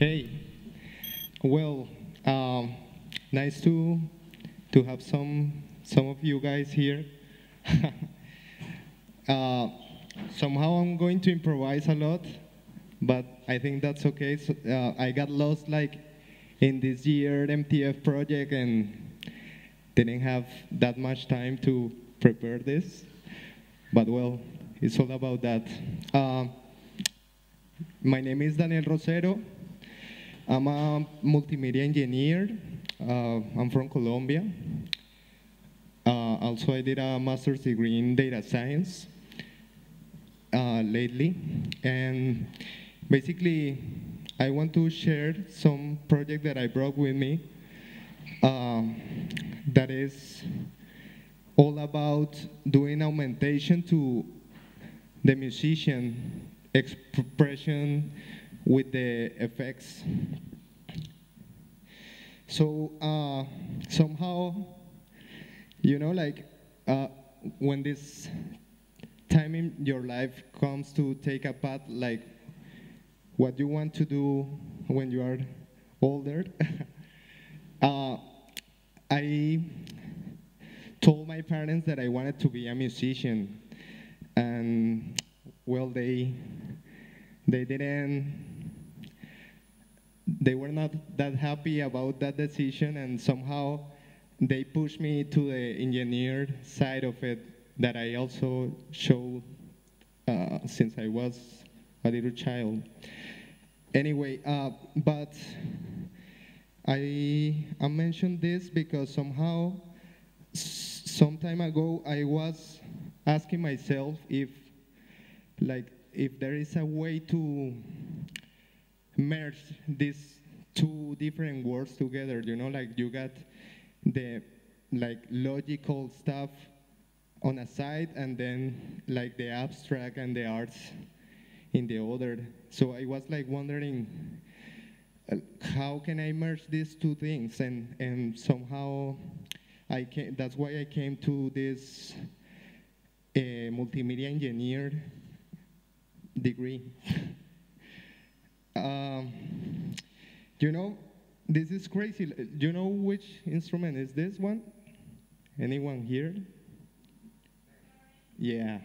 Hey, well, um, nice to to have some some of you guys here. uh, somehow I'm going to improvise a lot, but I think that's okay. So, uh, I got lost like in this year MTF project and didn't have that much time to prepare this. But well, it's all about that. Uh, my name is Daniel Rosero. I'm a multimedia engineer. Uh, I'm from Colombia. Uh, also, I did a master's degree in data science uh, lately. And basically, I want to share some project that I brought with me uh, that is all about doing augmentation to the musician expression with the effects. So uh, somehow, you know, like uh, when this time in your life comes to take a path, like what you want to do when you are older, uh, I told my parents that I wanted to be a musician, and well, they they didn't they were not that happy about that decision and somehow they pushed me to the engineer side of it that I also showed uh, since I was a little child. Anyway, uh, but I, I mentioned this because somehow some time ago I was asking myself if like if there is a way to merge these two different words together, you know, like you got the like logical stuff on a side and then like the abstract and the arts in the other. So I was like wondering uh, how can I merge these two things and, and somehow I came, that's why I came to this uh, multimedia engineer degree. um, you know, this is crazy. Do you know which instrument is this one? Anyone here? Yeah.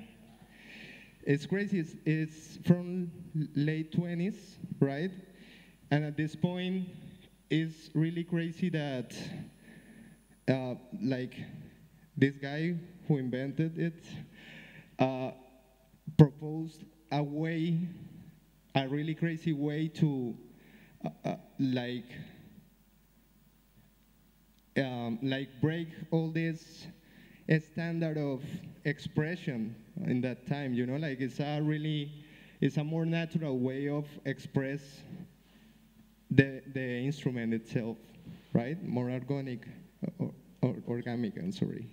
It's crazy. It's, it's from late 20s, right? And at this point, it's really crazy that, uh, like, this guy who invented it uh, proposed a way, a really crazy way to, uh, uh, like, um, like break all this standard of expression in that time. You know, like it's a really, it's a more natural way of express the the instrument itself, right? More organic, or, or organic. I'm sorry.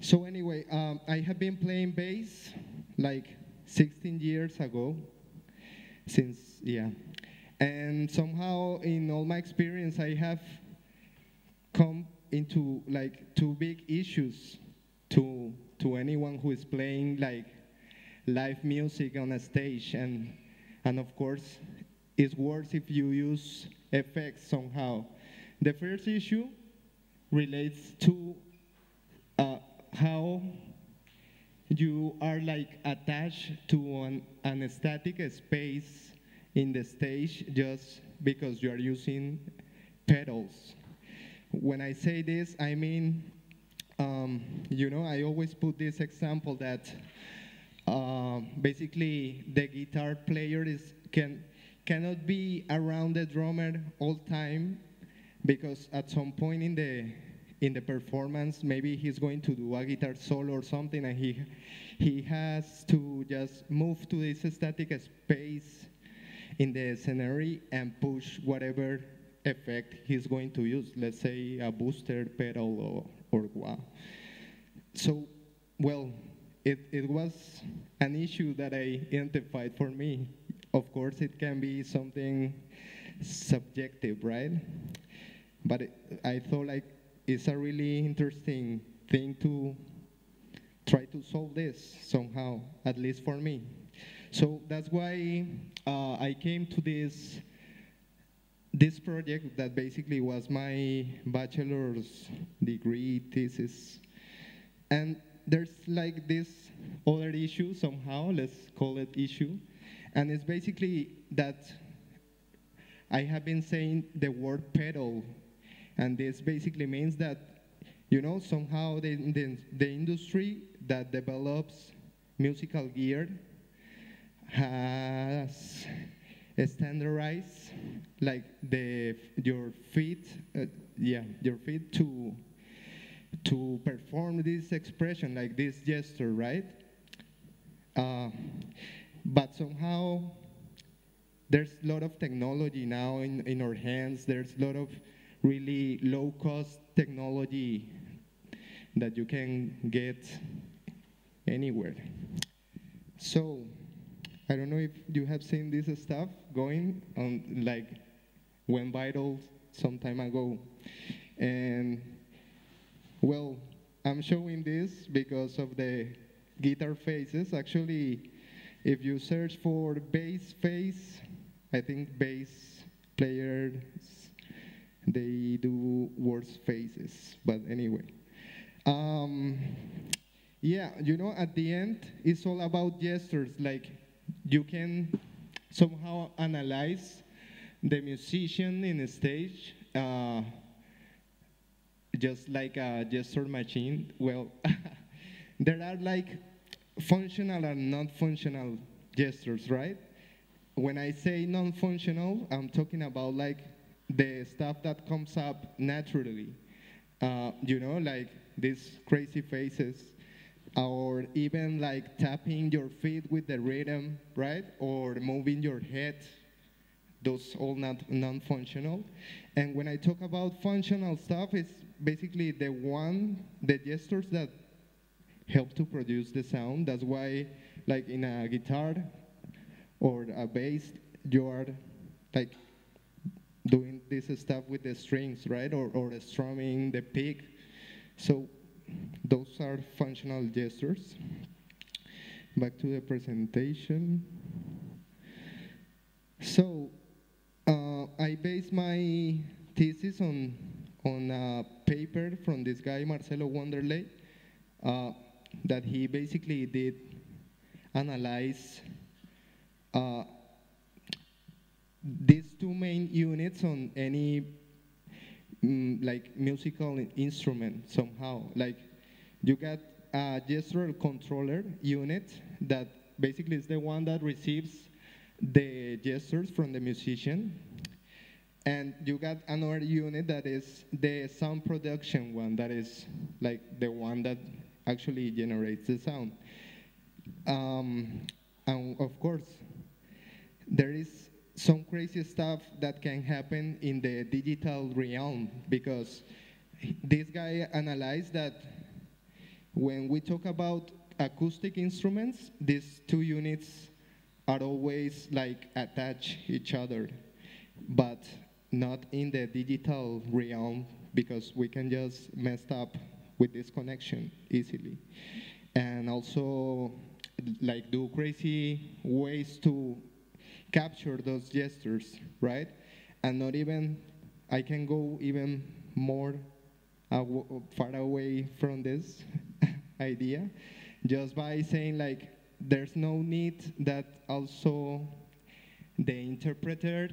So anyway, um, I have been playing bass like 16 years ago, since, yeah. And somehow in all my experience, I have come into like two big issues to, to anyone who is playing like live music on a stage. And, and of course, it's worse if you use effects somehow. The first issue relates to uh, how you are like attached to an, an static space in the stage just because you are using pedals. When I say this, I mean, um, you know, I always put this example that uh, basically the guitar player is can cannot be around the drummer all time because at some point in the in the performance, maybe he's going to do a guitar solo or something, and he he has to just move to this static space in the scenery and push whatever effect he's going to use. Let's say a booster pedal or or. So, well, it it was an issue that I identified for me. Of course, it can be something subjective, right? But it, I thought like it's a really interesting thing to try to solve this somehow, at least for me. So that's why uh, I came to this this project that basically was my bachelor's degree thesis. And there's like this other issue somehow, let's call it issue. And it's basically that I have been saying the word pedal. And this basically means that, you know, somehow the, the, the industry that develops musical gear has standardized like the your feet uh, yeah your feet to to perform this expression like this gesture right? Uh, but somehow there's a lot of technology now in, in our hands. There's a lot of really low cost technology that you can get anywhere so I don't know if you have seen this stuff going on, like went viral some time ago. And well, I'm showing this because of the guitar faces. Actually, if you search for bass face, I think bass players, they do worse faces. But anyway. Um, yeah, you know, at the end, it's all about gestures. Like you can somehow analyze the musician in stage uh, just like a gesture machine. Well, there are like functional and non-functional gestures, right? When I say non-functional, I'm talking about like the stuff that comes up naturally. Uh, you know, like these crazy faces or even like tapping your feet with the rhythm, right? Or moving your head, those all not non-functional. And when I talk about functional stuff, it's basically the one, the gestures that help to produce the sound. That's why, like in a guitar or a bass, you are like doing this stuff with the strings, right? Or, or strumming the pick. So those are functional gestures. Back to the presentation. So uh, I based my thesis on, on a paper from this guy, Marcelo Wanderley, uh, that he basically did analyze uh, these two main units on any mm, like musical instrument somehow. Like you got a gestural controller unit that basically is the one that receives the gestures from the musician. And you got another unit that is the sound production one, that is like the one that actually generates the sound. Um, and of course, there is some crazy stuff that can happen in the digital realm because this guy analyzed that when we talk about acoustic instruments, these two units are always like attach each other, but not in the digital realm because we can just mess up with this connection easily. And also like do crazy ways to capture those gestures, right? And not even, I can go even more uh, far away from this idea just by saying like there's no need that also the interpreter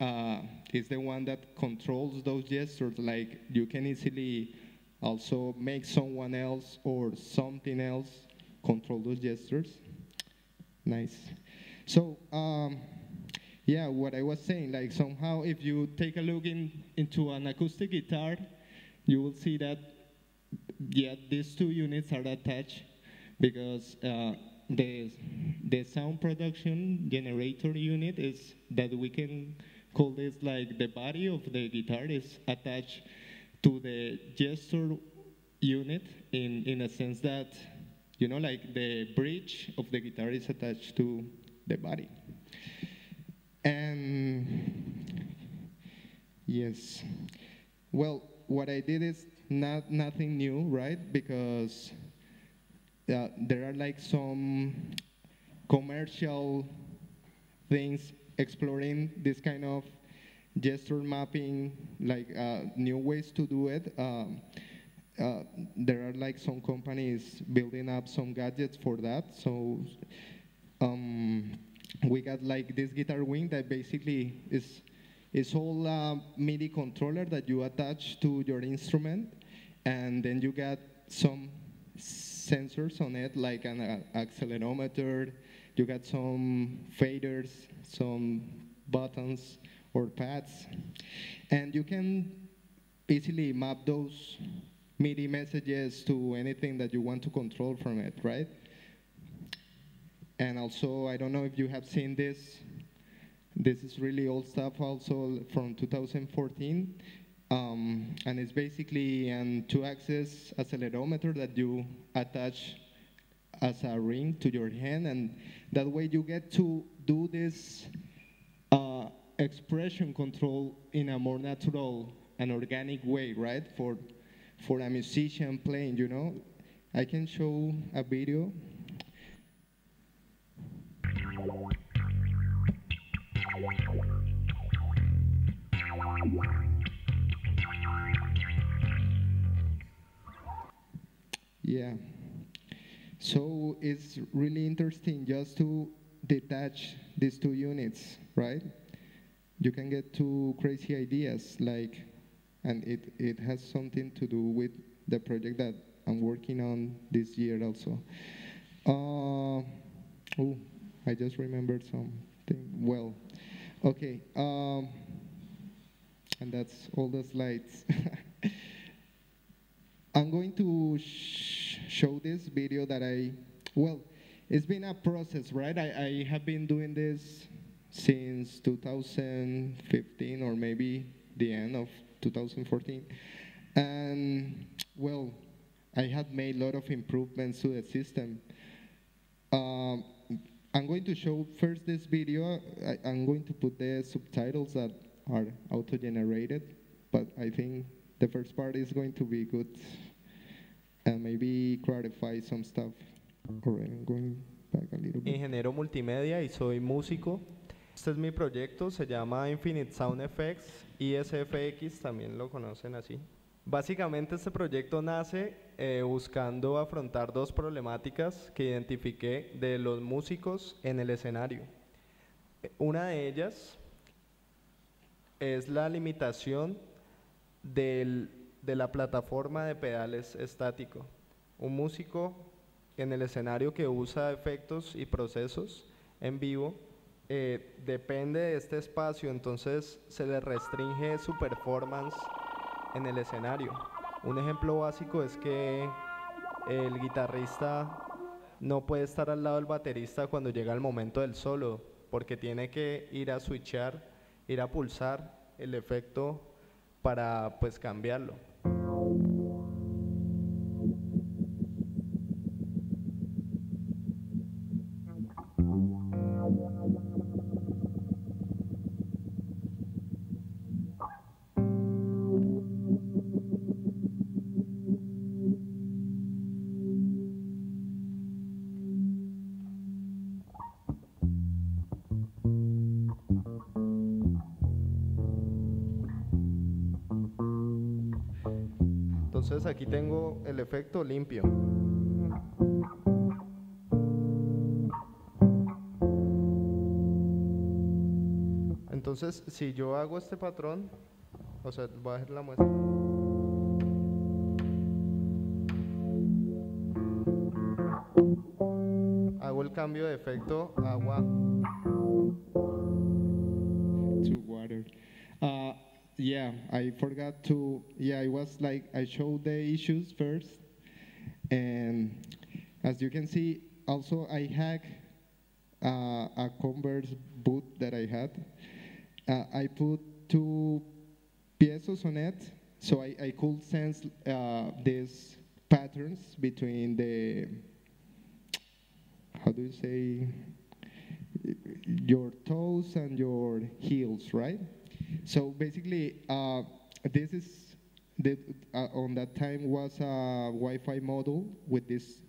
uh, is the one that controls those gestures. Like you can easily also make someone else or something else control those gestures. Nice. So um, yeah, what I was saying, like somehow if you take a look in, into an acoustic guitar, you will see that, yeah, these two units are attached because uh, the, the sound production generator unit is that we can call this like the body of the guitar is attached to the gesture unit in, in a sense that, you know, like the bridge of the guitar is attached to the body. And yes, well, what I did is not nothing new, right? Because uh, there are like some commercial things, exploring this kind of gesture mapping, like uh, new ways to do it. Um, uh, there are like some companies building up some gadgets for that. So um, we got like this guitar wing that basically is is all uh, MIDI controller that you attach to your instrument, and then you got some sensors on it, like an uh, accelerometer. You got some faders, some buttons or pads, and you can easily map those MIDI messages to anything that you want to control from it, right? And also, I don't know if you have seen this. This is really old stuff also from 2014. Um, and it's basically an two-axis accelerometer that you attach as a ring to your hand, and that way you get to do this uh, expression control in a more natural and organic way, right? For for a musician playing, you know. I can show a video. Yeah. So it's really interesting just to detach these two units, right? You can get two crazy ideas, like, and it, it has something to do with the project that I'm working on this year also. Uh, I just remembered something. Well, okay, um, and that's all the slides. I'm going to sh show this video that I, well, it's been a process, right? I, I have been doing this since 2015 or maybe the end of 2014. And, well, I had made a lot of improvements to the system. Um, I'm going to show first this video. I, am going to put the subtitles that are auto-generated, but I think the first part is going to be good and maybe clarify some stuff. Alright, I'm going back a little bit. Ingeniero multimedia y soy músico. Este es mi proyecto, se llama Infinite Sound Effects, ISFX, también lo conocen así. Básicamente este proyecto nace eh, buscando afrontar dos problemáticas que identifiqué de los músicos en el escenario. Una de ellas es la limitación del, de la plataforma de pedales estático. Un músico en el escenario que usa efectos y procesos en vivo eh, depende de este espacio, entonces se le restringe su performance en el escenario. Un ejemplo básico es que el guitarrista no puede estar al lado del baterista cuando llega el momento del solo, porque tiene que ir a switchar, ir a pulsar el efecto para pues cambiarlo. Aquí tengo el efecto limpio. Entonces, si yo hago este patrón, o sea, voy a hacer la muestra. Hago el cambio de efecto agua. Yeah, I forgot to, yeah, it was like, I showed the issues first. And as you can see, also I hacked uh, a Converse boot that I had. Uh, I put two pieces on it, so I, I could sense uh, these patterns between the, how do you say, your toes and your heels, right? So basically, uh, this is the, uh, on that time was a Wi-Fi model with these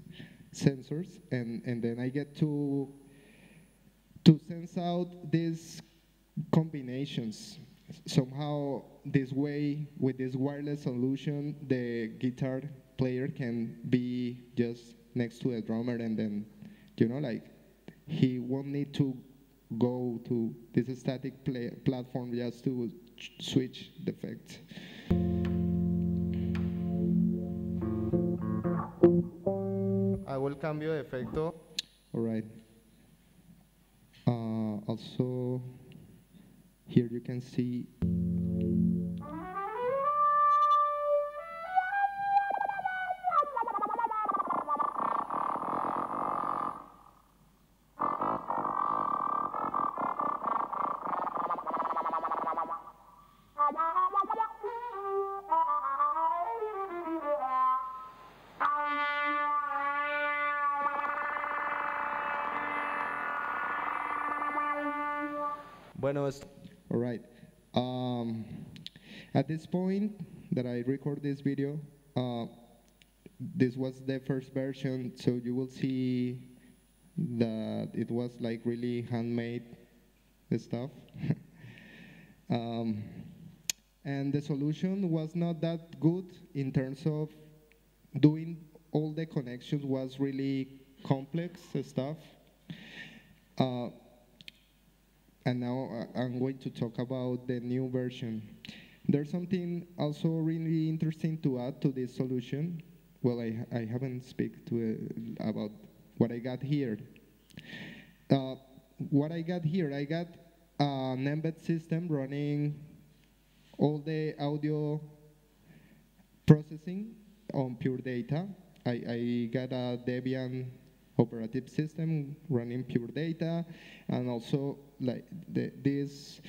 sensors, and and then I get to to sense out these combinations. Somehow, this way, with this wireless solution, the guitar player can be just next to the drummer, and then, you know, like he won't need to go to this static play platform just to switch the effects. Hago el cambio de efecto. All right. Uh, also, here you can see this point that I record this video, uh, this was the first version, so you will see that it was like really handmade stuff. um, and the solution was not that good in terms of doing all the connections was really complex stuff. Uh, and now uh, I'm going to talk about the new version. There's something also really interesting to add to this solution. Well, I, I haven't speak to uh, about what I got here. Uh, what I got here, I got an embed system running all the audio processing on pure data. I, I got a Debian operative system running pure data, and also like the, this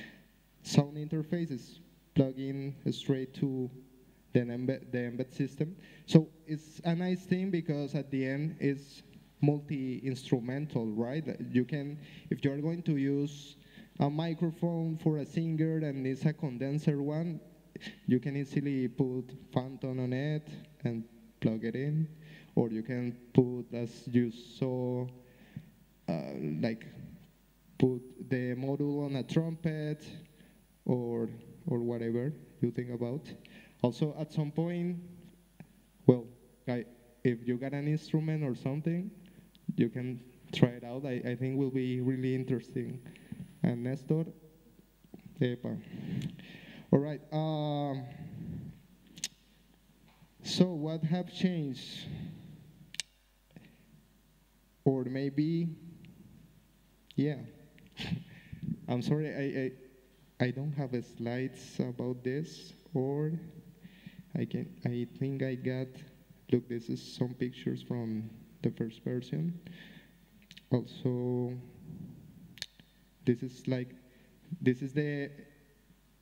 sound interface is plugging straight to the embed, the embed system. So it's a nice thing because at the end it's multi-instrumental, right? You can, if you're going to use a microphone for a singer and it's a condenser one, you can easily put Phantom on it and plug it in, or you can put, as you saw, uh, like put the module on a trumpet, or or whatever you think about. Also, at some point, well, I, if you got an instrument or something, you can try it out. I, I think will be really interesting. And Nestor, epa. All right. Um, so what have changed? Or maybe, yeah. I'm sorry, I, I, I don't have a slides about this, or I can, I think I got, look, this is some pictures from the first version. Also, this is like, this is the,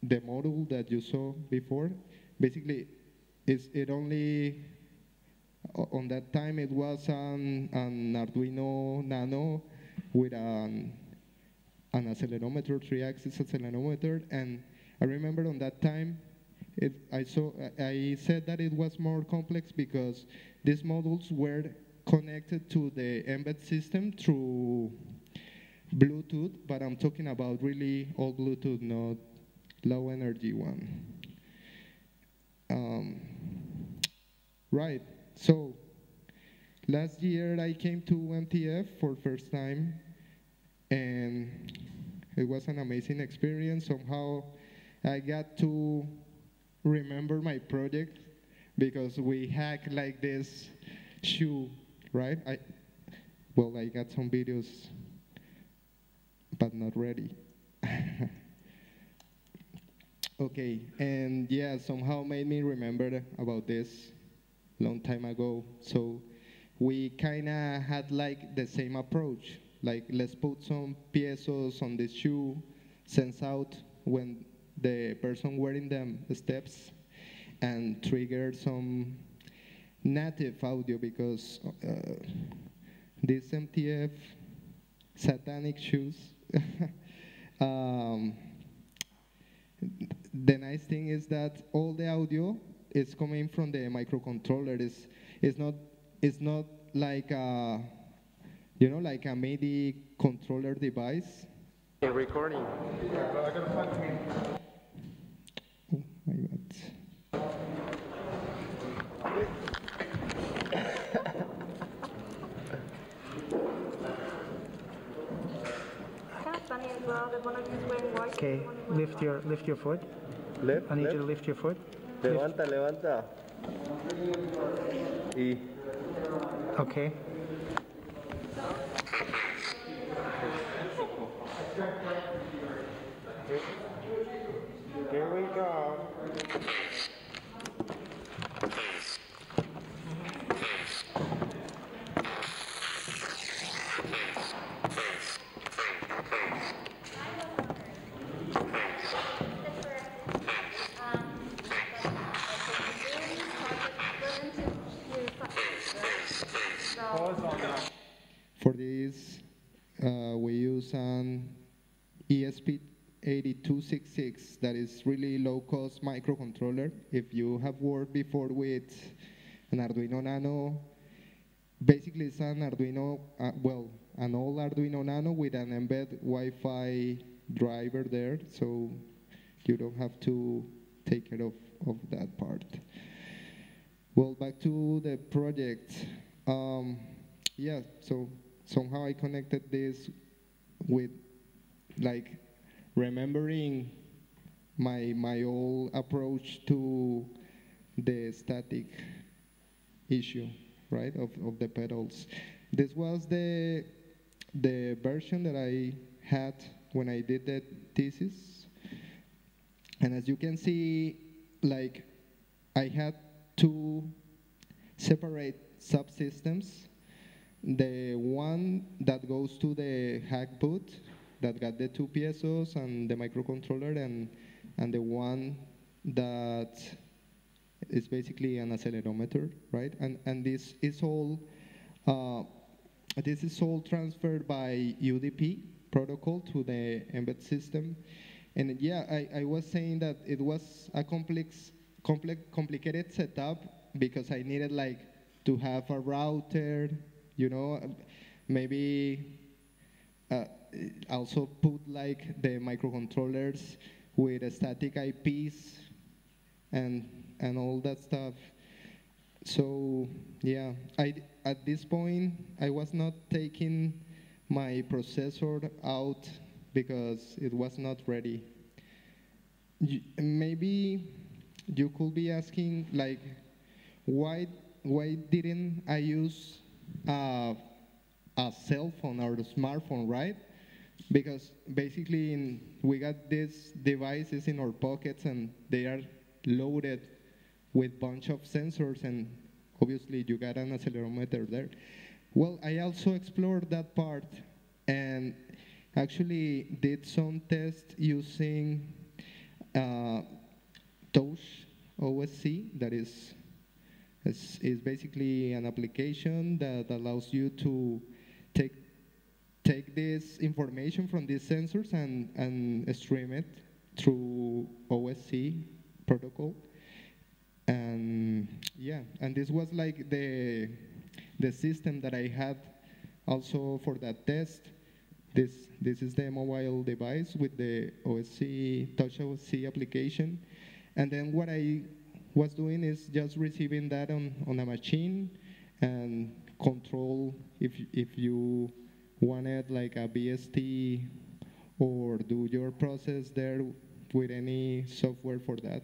the model that you saw before. Basically, it's, it only, on that time it was an, an Arduino Nano with an, an accelerometer, three-axis accelerometer, and I remember on that time, it, I saw, I said that it was more complex because these modules were connected to the embed system through Bluetooth, but I'm talking about really old Bluetooth, not low energy one. Um, right, so last year I came to MTF for first time and it was an amazing experience. Somehow I got to remember my project because we hacked like this shoe, right? I, well, I got some videos, but not ready. okay, and yeah, somehow made me remember about this long time ago. So we kind of had like the same approach. Like let's put some pieces on the shoe, sense out when the person wearing them steps, and trigger some native audio because uh, these MTF satanic shoes. um, the nice thing is that all the audio is coming from the microcontroller. It's, it's not it's not like a, you know like a MIDI controller device. recording. Oh my God. Kind of funny as well that one of you's. Okay, and one is wearing lift your lift your foot. Left, I need you to lift your foot. Levanta, levanta. Y Okay. here we go. For this, uh, we use an ESP8266 that is really low-cost microcontroller. If you have worked before with an Arduino Nano, basically it's an Arduino, uh, well, an old Arduino Nano with an embed Wi-Fi driver there, so you don't have to take care of, of that part. Well, back to the project. Um, yeah, so somehow I connected this with like remembering my my old approach to the static issue, right, of, of the pedals. This was the the version that I had when I did the thesis. And as you can see, like I had two separate subsystems. The one that goes to the hack boot that got the two pieces and the microcontroller and and the one that is basically an accelerometer, right? And and this is all uh, this is all transferred by UDP protocol to the embed system. And yeah, I, I was saying that it was a complex, complex, complicated setup because I needed like to have a router, you know, maybe uh, also put like the microcontrollers with static IPs and and all that stuff. So yeah, I at this point I was not taking my processor out because it was not ready. Y- Maybe you could be asking like, why why didn't I use uh, a cell phone or a smartphone, right? Because basically in, we got these devices in our pockets and they are loaded with bunch of sensors and obviously you got an accelerometer there. Well, I also explored that part and actually did some tests using uh, Touch OSC, that is, is, is basically an application that allows you to take this information from these sensors and, and stream it through OSC protocol. And yeah, and this was like the, the system that I had also for that test. This, this is the mobile device with the OSC, Touch OSC application. And then what I was doing is just receiving that on, on a machine and control if, if you wanted like a VST or do your process there with any software for that.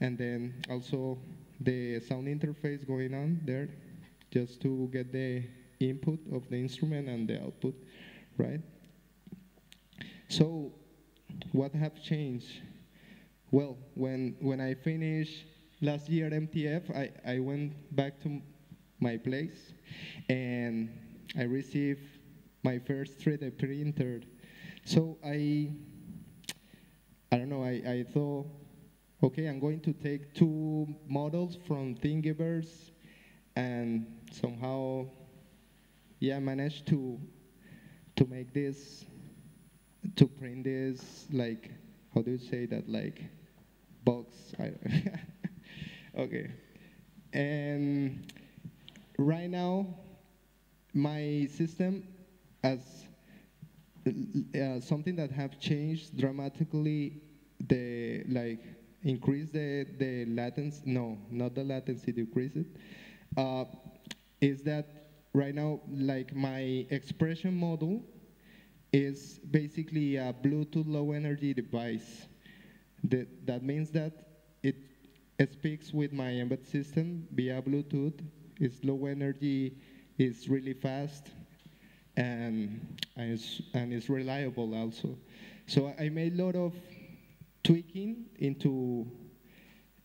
And then also the sound interface going on there just to get the input of the instrument and the output, right? So what have changed? Well, when, when I finished last year MTF, I, I went back to my place and I received my first 3D printer. So I, I don't know, I, I thought, okay, I'm going to take two models from Thingiverse and somehow, yeah, managed to, to make this, to print this, like, how do you say that, like, box? Okay. And right now, my system, as uh, something that have changed dramatically the like increase the the latency no not the latency decrease it uh, is that right now like my expression model is basically a bluetooth low energy device. That that means that it, it speaks with my embedded system via bluetooth. It's low energy it's really fast and, and, it's, and it's reliable also. So I made a lot of tweaking into,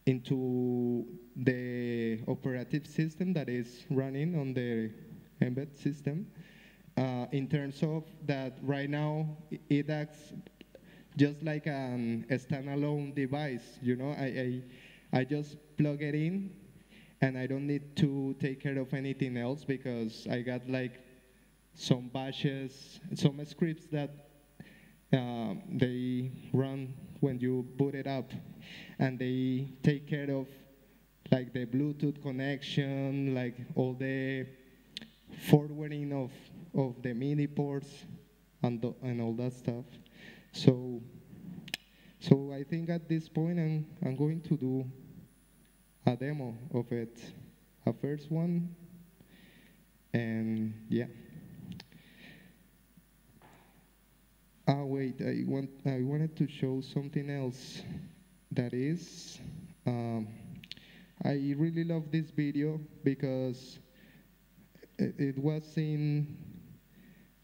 into the operative system that is running on the embed system uh, in terms of that right now it acts just like an, a standalone device. You know, I, I, I just plug it in and I don't need to take care of anything else because I got like some bashes, some scripts that uh, they run when you boot it up, and they take care of like the Bluetooth connection, like all the forwarding of of the MIDI ports and the, and all that stuff. So so I think at this point I'm I'm going to do a demo of it, a first one, and yeah. Ah, wait, I, want, I wanted to show something else. That is, um, I really love this video because it, it was in,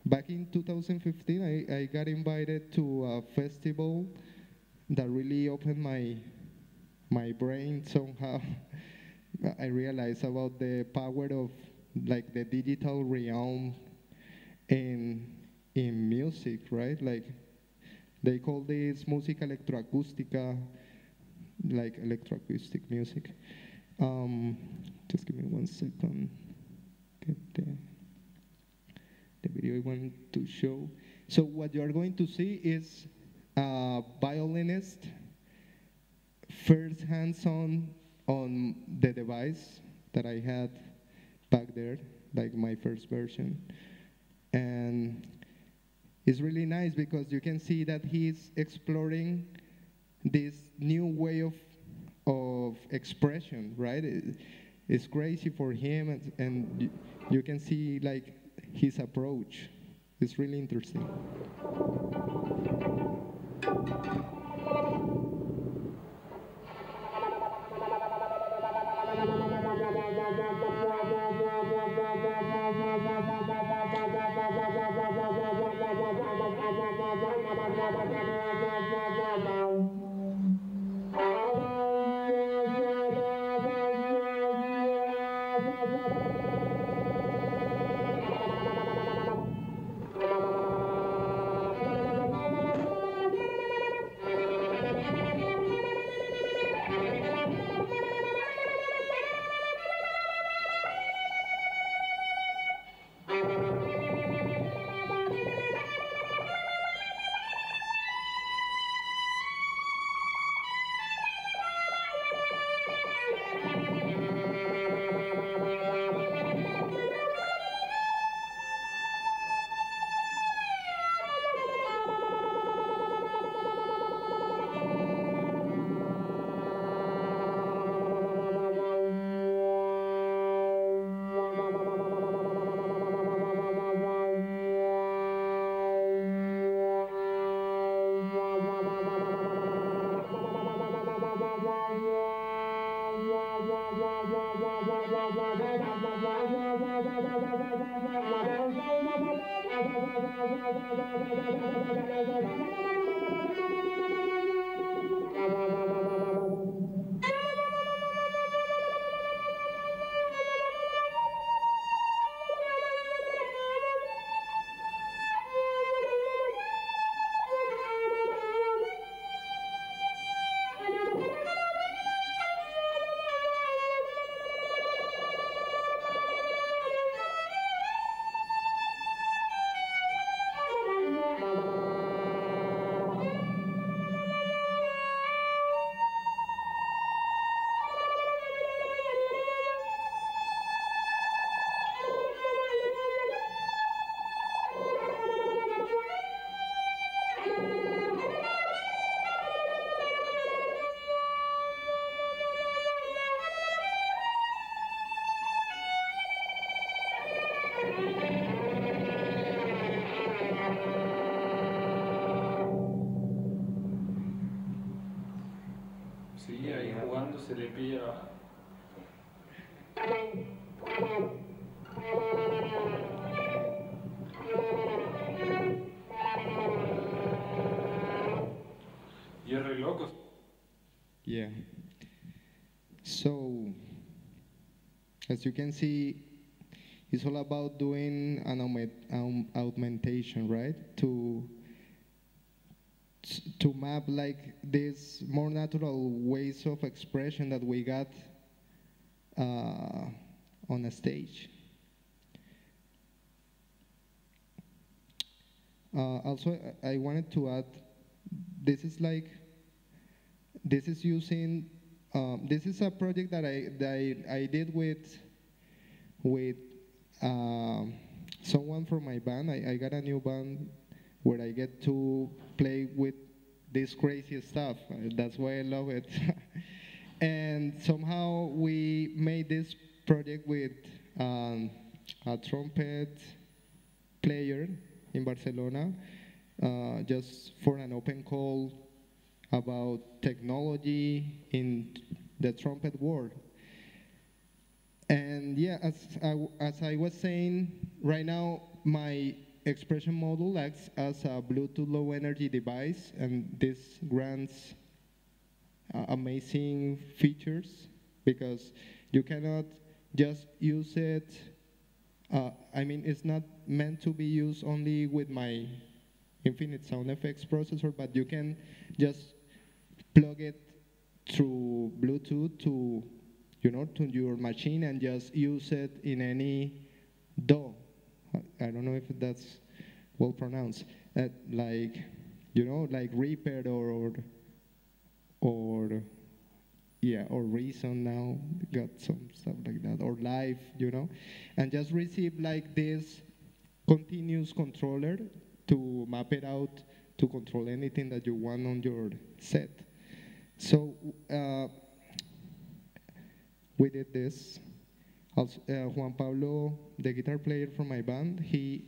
back in 2015, I, I got invited to a festival that really opened my, my brain somehow. I realized about the power of like the digital realm and in music, right? Like they call this music electroacústica, like electroacoustic music. Um, just give me one second. Get the, the video I want to show. So what you are going to see is a violinist first hands-on on the device that I had back there, like my first version. And it's really nice because you can see that he's exploring this new way of, of expression, right? It, it's crazy for him, and, and you can see like his approach. It's really interesting. Loco. Yeah. So, as you can see, it's all about doing an augment- augmentation, right? To to map like these more natural ways of expression that we got uh, on a stage. Uh, also, I wanted to add, this is like this is using um, this is a project that I that I, I did with with um someone from my band. I, I got a new band where I get to play with this crazy stuff. Uh, That's why I love it. and somehow we made this project with um, a trumpet player in Barcelona, uh, just for an open call about technology in the trumpet world. And yeah, as I, as I was saying, right now my expression model acts as a Bluetooth low energy device, and this grants uh, amazing features because you cannot just use it. Uh, I mean, it's not meant to be used only with my Infinite Sound Effects processor, but you can just plug it through Bluetooth to, you know, to your machine and just use it in any DAW. I don't know if that's well pronounced. Uh, like, you know, like Reaper or, or, or yeah, or Reason now got some stuff like that, or Live, you know, and just receive like this continuous controller to map it out to control anything that you want on your set. So uh, we did this. Also, uh, Juan Pablo, the guitar player from my band, he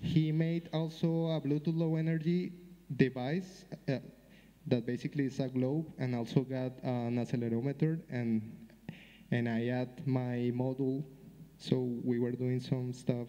he made also a Bluetooth low energy device uh, that basically is a globe and also got an accelerometer and and I add my module. So we were doing some stuff.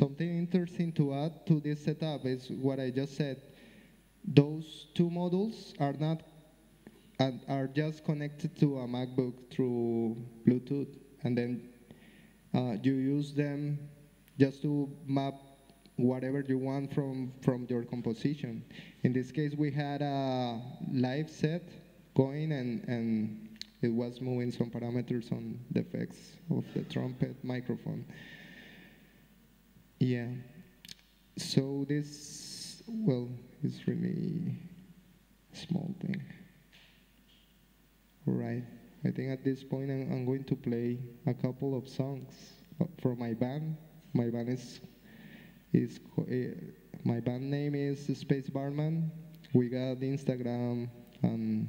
Something interesting to add to this setup is what I just said. Those two models are not are just connected to a MacBook through Bluetooth, and then uh, you use them just to map whatever you want from from your composition. In this case, we had a live set going, and and it was moving some parameters on the effects of the trumpet microphone. Yeah. So this, well, is really small thing. All right. I think at this point I'm, I'm going to play a couple of songs uh, from my band. My band is is eh, my band name is Space Barman. We got Instagram and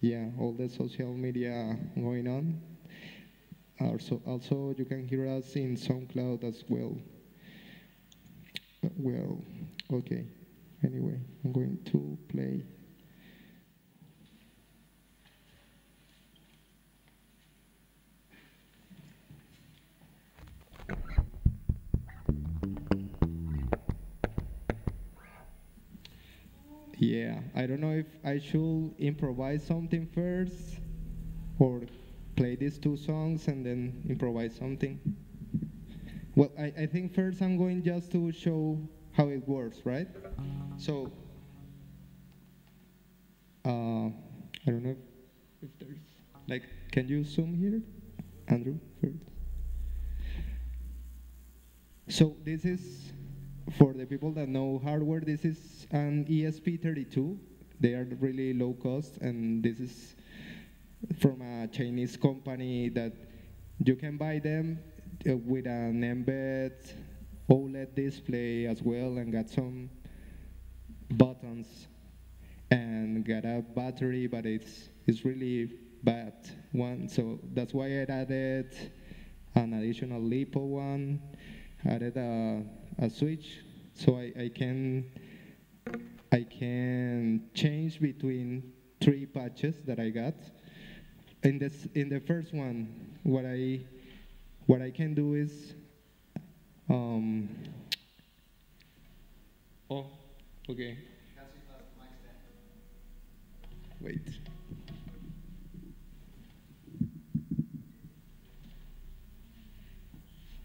yeah, all the social media going on. Also, also you can hear us in SoundCloud as well well, okay. Anyway, I'm going to play. Yeah, I don't know if I should improvise something first or play these two songs and then improvise something. Well, I, I think first I'm going just to show how it works, right? So, uh, I don't know if, there's, like, can you zoom here? Andrew, first. So this is, for the people that know hardware, this is an ESP32. They are really low cost, and this is from a Chinese company that you can buy them uh, with an embed OLED display as well, and got some buttons, and got a battery, but it's it's really bad one. So that's why I added an additional LiPo one, added a, a switch, so I, I can I can change between three patches that I got. In this in the first one, what I what I can do is um, oh okay. Wait.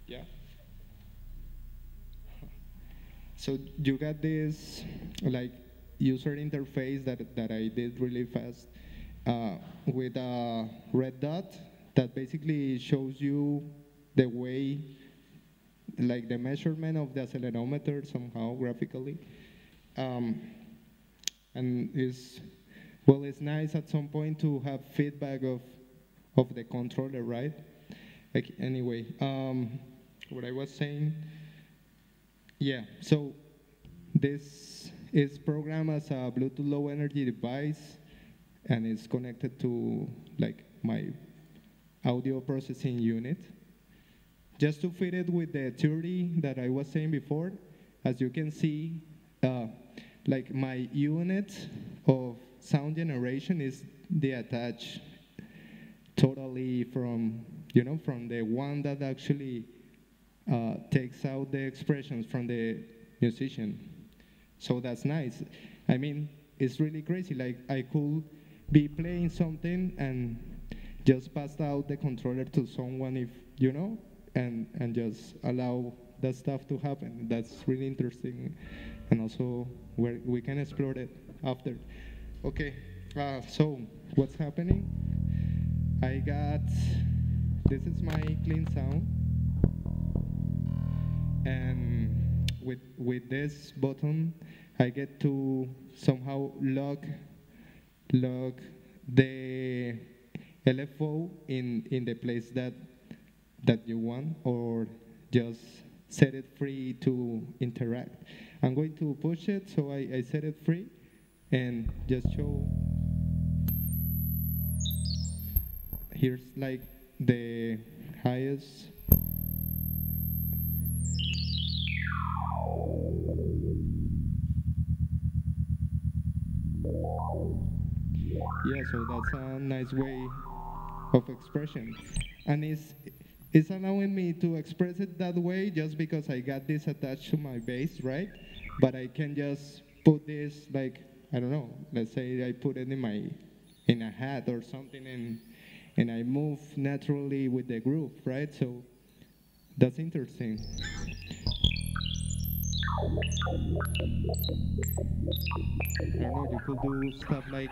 Yeah. So you got this like user interface that, that I did really fast uh, with a red dot that basically shows you the way, like the measurement of the accelerometer somehow graphically. Um, and it's, well, it's nice at some point to have feedback of of the controller, right? Like anyway, um, what I was saying. Yeah, so this is programmed as a Bluetooth low energy device and it's connected to like my audio processing unit. Just to fit it with the theory that I was saying before, as you can see, uh, like my unit of sound generation is detached totally from, you know, from the one that actually uh, takes out the expressions from the musician. So that's nice. I mean, it's really crazy. Like I could be playing something and just pass out the controller to someone if you know, and and just allow that stuff to happen. That's really interesting, and also where we can explore it after. Okay, uh, so what's happening? I got this is my clean sound and with with this button I get to somehow lock lock the LFO in in the place that that you want or just set it free to interact. I'm going to push it so I, I set it free and just show. Here's like the highest. Yeah so that's a nice way of expression. And it's it's allowing me to express it that way just because I got this attached to my bass right? But I can just put this like I don't know let's say I put it in my in a hat or something and and I move naturally with the groove right? So that's interesting. I don't know, you could do stuff like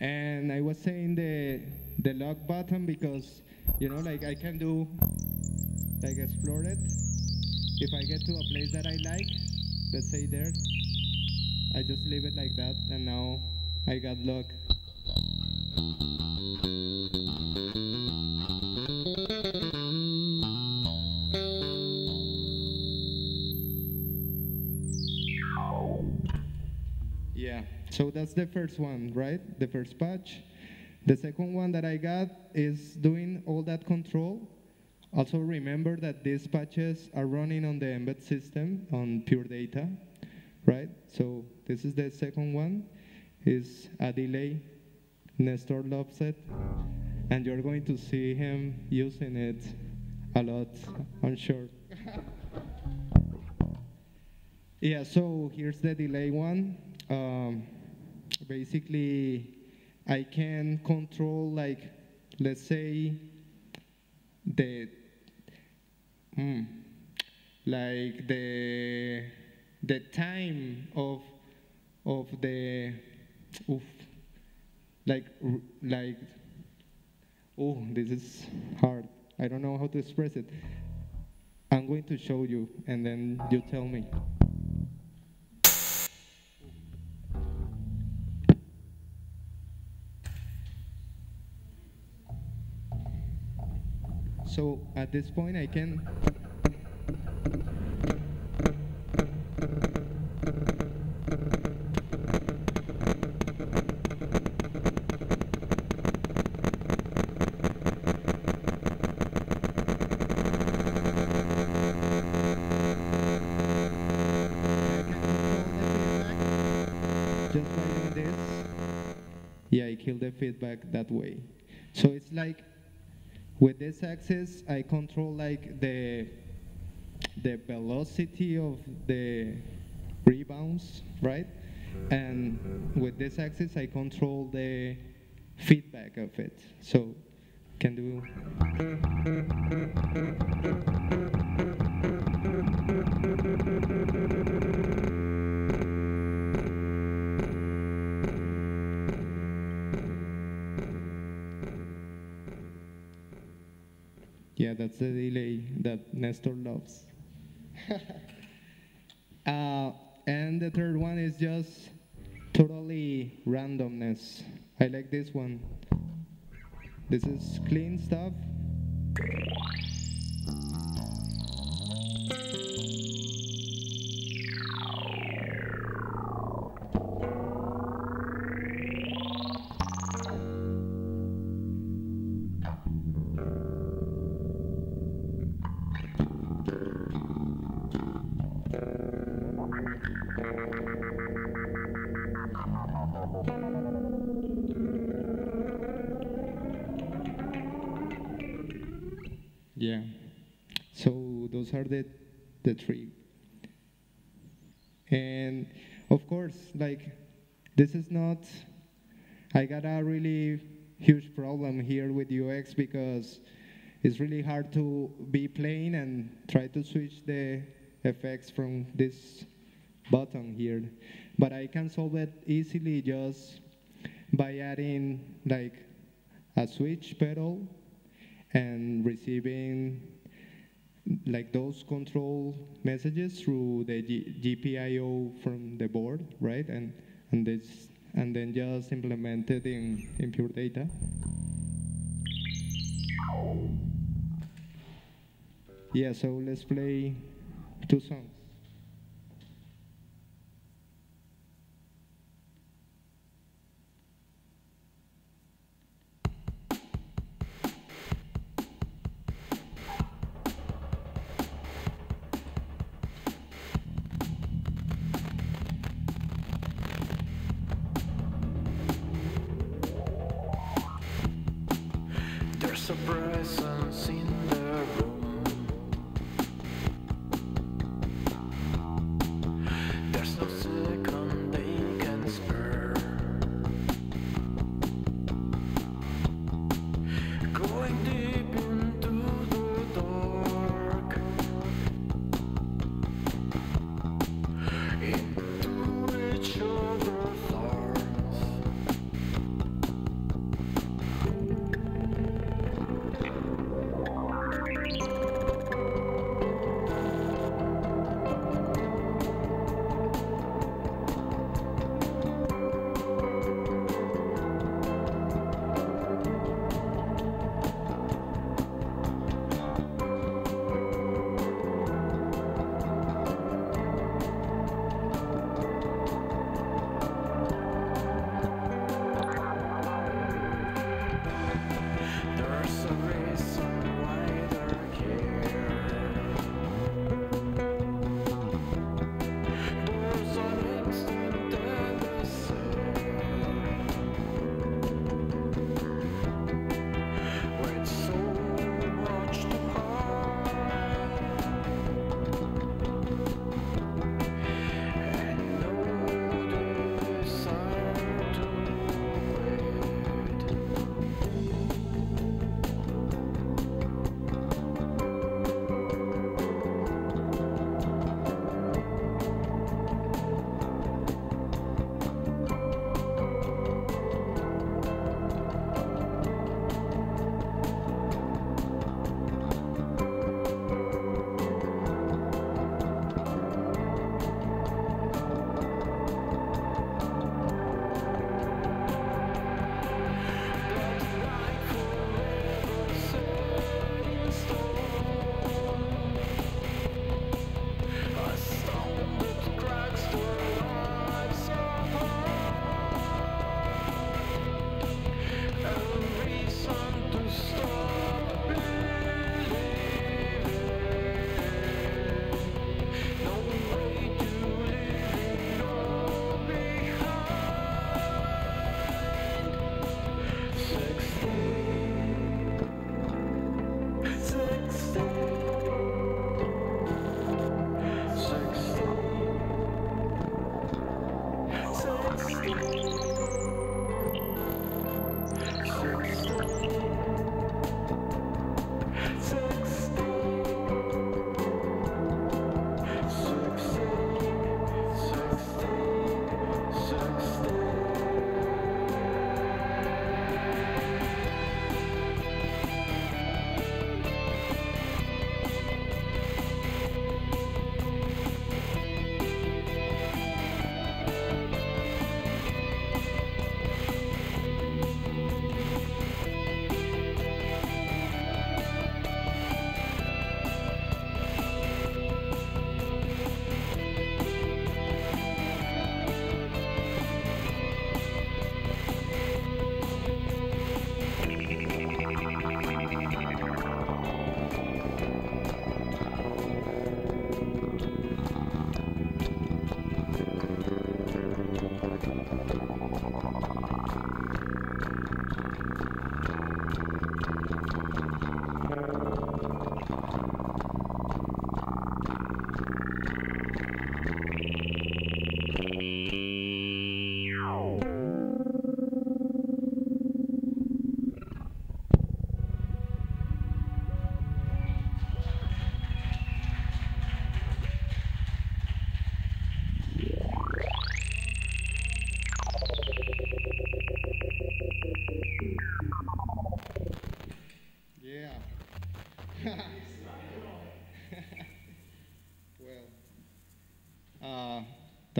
and I was saying the the lock button because you know like I can do like explore it. If I get to a place that I like let's say there I just leave it like that and now I got lock so that's the first one, right? The first patch. The second one that I got is doing all that control. Also remember that these patches are running on the embed system on pure data, right? So this is the second one, is a delay, Nestor loves it, and you're going to see him using it a lot, I'm sure. Yeah, so here's the delay one. Um, basically, I can control like, let's say, the, hmm, like the, the time of, of the, oof, like, like, oh, this is hard. I don't know how to express it. I'm going to show you, and then you tell me. So at this point, I can. Just by doing this, yeah, I kill the feedback that way. So it's like with this axis, I control like the the velocity of the rebounds, right? And with this axis, I control the feedback of it. So can do. Yeah, that's the delay that Nestor loves. uh, and the third one is just totally randomness. I like this one. This is clean stuff. Yeah. So those are the the three. And of course, like this is not I got a really huge problem here with UX because it's really hard to be playing and try to switch the effects from this button here. But I can solve it easily just by adding like a switch pedal and receiving like those control messages through the G- GPIO from the board, right? And and this and then just implement it in, in pure data. Yeah, so let's play two songs.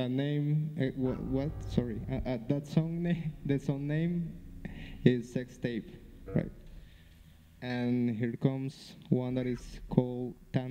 Name, uh, what? Sorry, uh, uh, that song name, the song name is Sex Tape, right? And here comes one that is called Tantra.